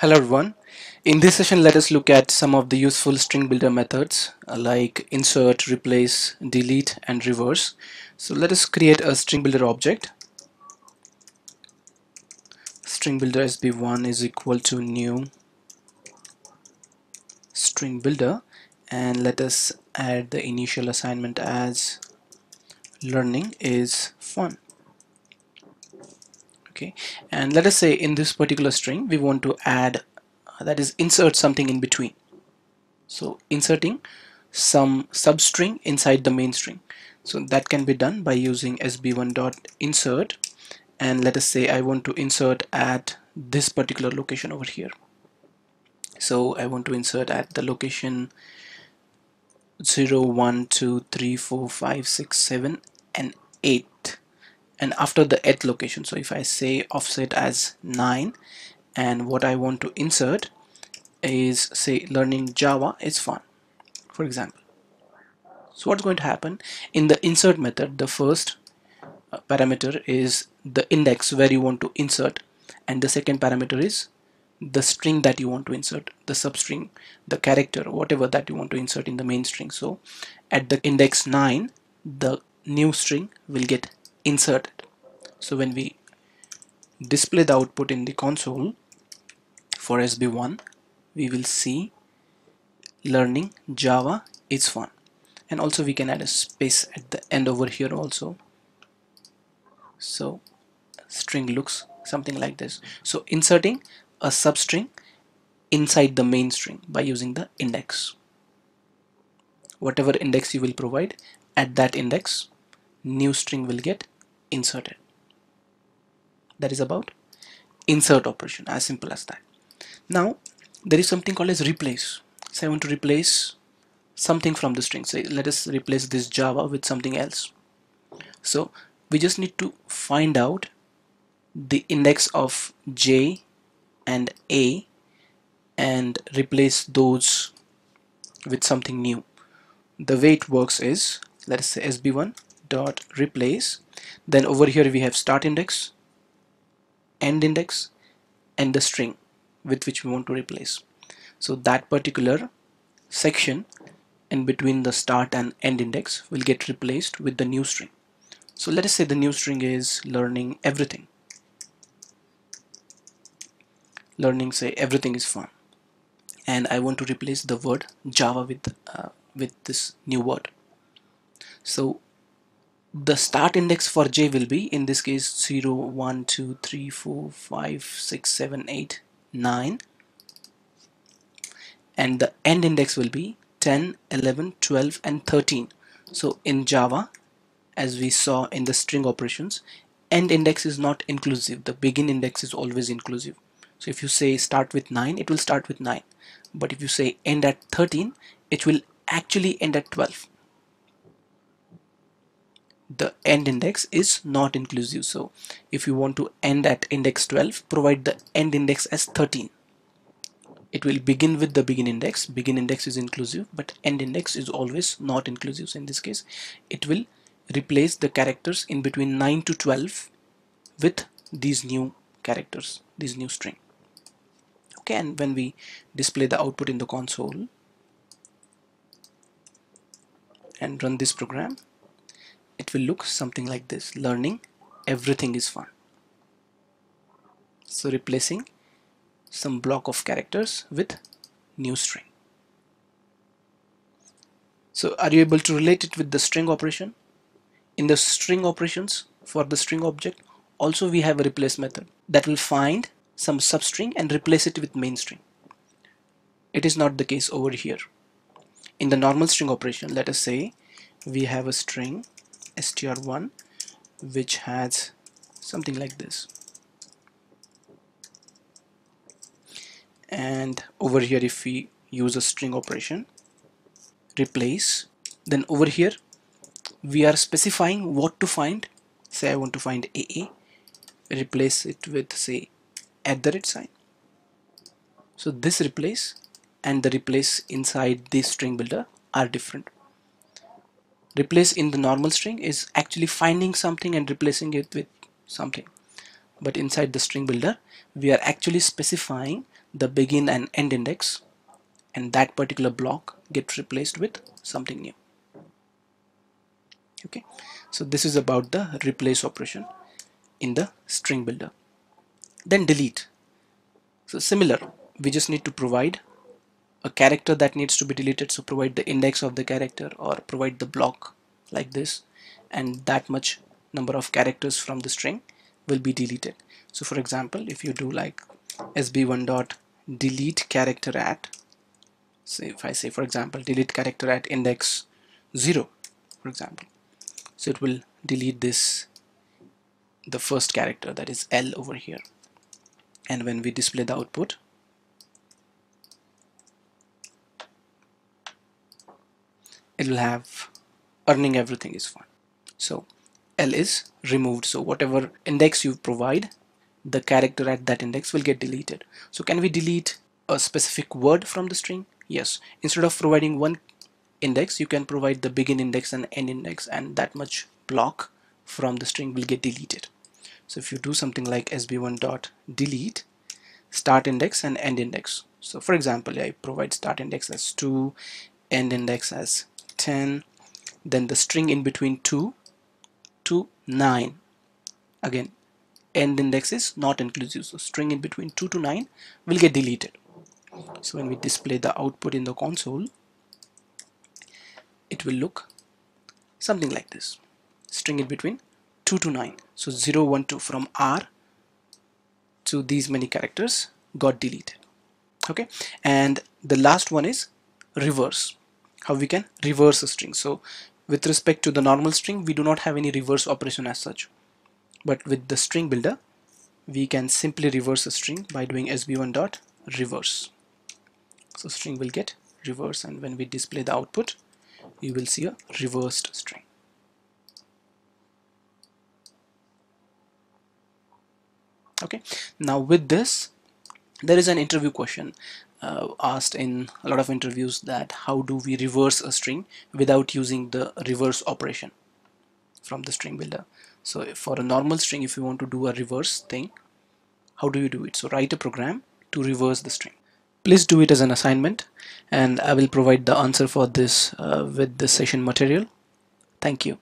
Hello everyone. In this session, let us look at some of the useful string builder methods uh, like insert, replace, delete, and reverse. So let us create a string builder object. String builder sb1 is equal to new string builder and let us add the initial assignment as learning is fun okay. And let us say in this particular string we want to add uh, that is insert something in between. So inserting some substring inside the main string. So that can be done by using sb1 dot insert. And let us say I want to insert at this particular location over here. So I want to insert at the location 0 1 2 3 4 5 6 7 and 8 and after the eth location. So if I say offset as 9 and what I want to insert is say learning Java is fun for example. So what's going to happen? In the insert method the first uh, parameter is the index where you want to insert and the second parameter is the string that you want to insert the substring the character whatever that you want to insert in the main string. So at the index 9 the new string will get inserted so when we display the output in the console for SB1 we will see learning Java is fun. And also we can add a space at the end over here also. So string looks something like this. So inserting a substring inside the main string by using the index. Whatever index you will provide at that index new string will get inserted that is about insert operation as simple as that. Now there is something called as replace. So I want to replace something from the string. Say let us replace this Java with something else. So we just need to find out the index of J and A and replace those with something new. The way it works is let us say sb1 dot replace. Then over here we have start index end index and the string with which we want to replace. So that particular section in between the start and end index will get replaced with the new string. So let us say the new string is learning everything. Learning say everything is fun and I want to replace the word Java with uh, with this new word. So the start index for j will be in this case 0 1 2 3 4 5 6 7 8 9 and the end index will be 10 11 12 and 13 so in java as we saw in the string operations end index is not inclusive. The begin index is always inclusive. So if you say start with 9 it will start with 9 but if you say end at 13 it will actually end at 12 the end index is not inclusive. So if you want to end at index 12 provide the end index as 13 it will begin with the begin index. Begin index is inclusive but end index is always not inclusive. So in this case it will replace the characters in between 9 to 12 with these new characters these new string. Okay and when we display the output in the console and run this program it will look something like this. Learning everything is fun. So replacing some block of characters with new string. So are you able to relate it with the string operation? In the string operations for the string object also we have a replace method that will find some substring and replace it with main string. It is not the case over here. In the normal string operation let us say we have a string str1 which has something like this. And over here if we use a string operation replace then over here we are specifying what to find. Say I want to find AA replace it with say at the rate sign. So this replace and the replace inside this string builder are different replace in the normal string is actually finding something and replacing it with something. But inside the string builder we are actually specifying the begin and end index and that particular block gets replaced with something new. Okay? So this is about the replace operation in the string builder. Then delete. So similar. We just need to provide a character that needs to be deleted so provide the index of the character or provide the block like this and that much number of characters from the string will be deleted. So for example if you do like sb1 dot delete character at so if I say for example delete character at index 0 for example. So it will delete this the first character that is L over here. And when we display the output it will have earning everything is fine. So L is removed. So whatever index you provide the character at that index will get deleted. So can we delete a specific word from the string? Yes. Instead of providing one index you can provide the begin index and end index and that much block from the string will get deleted. So if you do something like sb1 dot delete start index and end index. So for example I provide start index as 2 end index as 10 then the string in between 2 to 9 again end index is not inclusive so string in between 2 to 9 will get deleted. So when we display the output in the console it will look something like this. String in between 2 to 9 so 0 1 2 from R to these many characters got deleted. Okay? And the last one is reverse how we can reverse a string. So with respect to the normal string we do not have any reverse operation as such. But with the string builder we can simply reverse a string by doing sb1 dot reverse. So string will get reverse and when we display the output you will see a reversed string. Okay. Now with this there is an interview question uh, asked in a lot of interviews that how do we reverse a string without using the reverse operation from the string builder. So for a normal string if you want to do a reverse thing how do you do it? So write a program to reverse the string. Please do it as an assignment and I will provide the answer for this uh, with the session material. Thank you